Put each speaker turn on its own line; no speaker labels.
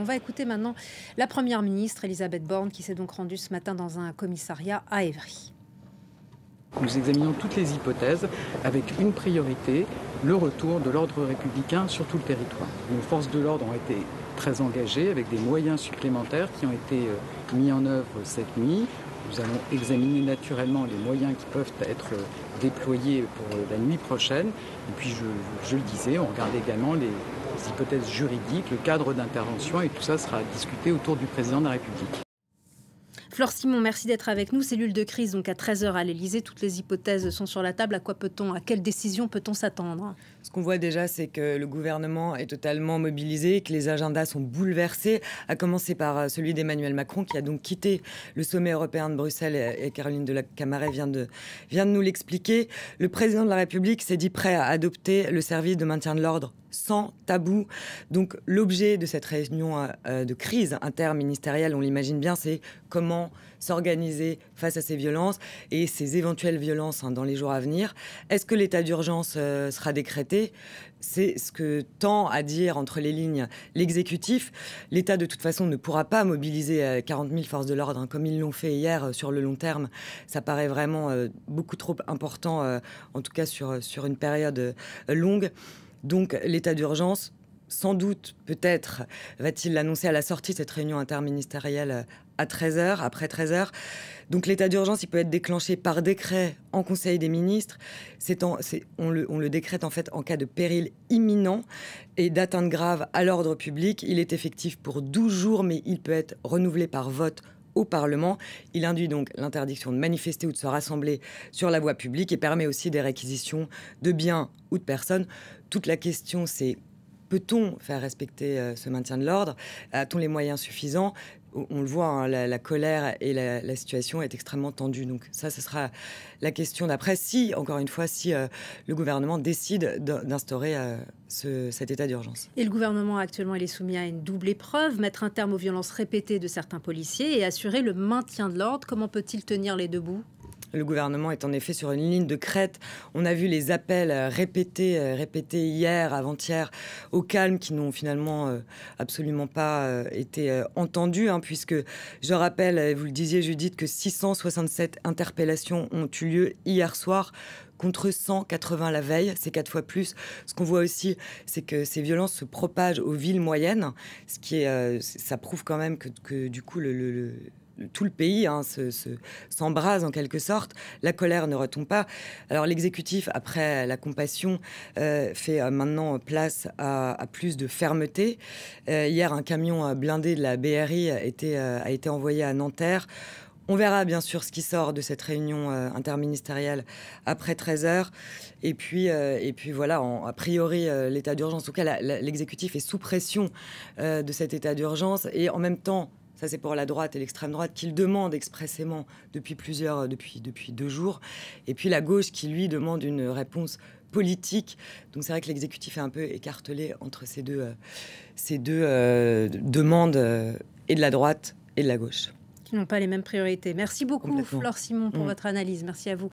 On va écouter maintenant la Première ministre Elisabeth Borne qui s'est donc rendue ce matin dans un commissariat à Évry.
Nous examinons toutes les hypothèses avec une priorité, le retour de l'ordre républicain sur tout le territoire. Nos forces de l'ordre ont été très engagées avec des moyens supplémentaires qui ont été euh, mis en œuvre cette nuit. Nous allons examiner naturellement les moyens qui peuvent être euh, déployés pour euh, la nuit prochaine. Et puis, je, je le disais, on regarde également les hypothèses juridiques, le cadre d'intervention, et tout ça sera discuté autour du président de la République.
Flore Simon, merci d'être avec nous. Cellule de crise, donc à 13h à l'Elysée. Toutes les hypothèses sont sur la table. À quoi peut-on, à quelle décision peut-on s'attendre?
Ce qu'on voit déjà, c'est que le gouvernement est totalement mobilisé, que les agendas sont bouleversés, à commencer par euh, celui d'Emmanuel Macron, qui a donc quitté le sommet européen de Bruxelles, et Caroline de la Camaret vient de, nous l'expliquer. Le président de la République s'est dit prêt à adopter le service de maintien de l'ordre sans tabou. Donc l'objet de cette réunion euh, de crise interministérielle, on l'imagine bien, c'est comment s'organiser face à ces violences et ces éventuelles violences hein, dans les jours à venir. Est-ce que l'état d'urgence euh, sera décrété C'est ce que tend à dire entre les lignes l'exécutif. L'État, de toute façon, ne pourra pas mobiliser 40 euh, 000 forces de l'ordre hein, comme ils l'ont fait hier sur le long terme. Ça paraît vraiment beaucoup trop important, en tout cas sur, sur une période longue. Donc l'état d'urgence, sans doute, peut-être, va-t-il l'annoncer à la sortie de cette réunion interministérielle à 13h, après 13h. Donc l'état d'urgence, il peut être déclenché par décret en Conseil des ministres. on, le, on, le, décrète en fait en cas de péril imminent et d'atteinte grave à l'ordre public. Il est effectif pour 12 jours, mais il peut être renouvelé par vote au Parlement. Il induit donc l'interdiction de manifester ou de se rassembler sur la voie publique et permet aussi des réquisitions de biens ou de personnes. Toute la question, c'est peut-on faire respecter euh, ce maintien de l'ordre? A-t-on les moyens suffisants? On le voit, hein, la, colère et la, situation est extrêmement tendue. Donc ça, ce sera la question d'après. Si, encore une fois, si euh, le gouvernement décide d'instaurer euh, cet état d'urgence.
Et le gouvernement actuellement, il est soumis à une double épreuve mettre un terme aux violences répétées de certains policiers et assurer le maintien de l'ordre. Comment peut-il tenir les deux bouts?
Le gouvernement est en effet sur une ligne de crête. On a vu les appels euh, répétés, euh, répétés hier, avant-hier, au calme, qui n'ont finalement euh, absolument pas été entendus, hein, puisque je rappelle, vous le disiez Judith, que 667 interpellations ont eu lieu hier soir contre 180 la veille, c'est quatre fois plus. Ce qu'on voit aussi, c'est que ces violences se propagent aux villes moyennes, ce qui est, ça prouve quand même que, du coup le, tout le pays hein, s'embrase en quelque sorte. La colère ne retombe pas. Alors l'exécutif, après la compassion, euh, fait euh, maintenant place à, plus de fermeté. Euh, hier, un camion blindé de la BRI a été, envoyé à Nanterre. On verra bien sûr ce qui sort de cette réunion interministérielle après 13 heures. Et puis, et puis voilà, a priori, l'état d'urgence, en tout cas, l'exécutif est sous pression de cet état d'urgence. Et en même temps, ça c'est pour la droite et l'extrême droite, qu'il demande expressément depuis plusieurs, depuis, depuis deux jours, et puis la gauche qui lui demande une réponse politique. Donc c'est vrai que l'exécutif est un peu écartelé entre ces deux, euh, ces deux euh, demandes euh, et de la droite et de la gauche.
Qui n'ont pas les mêmes priorités. Merci beaucoup Flore Simon pour mm. votre analyse. Merci à vous.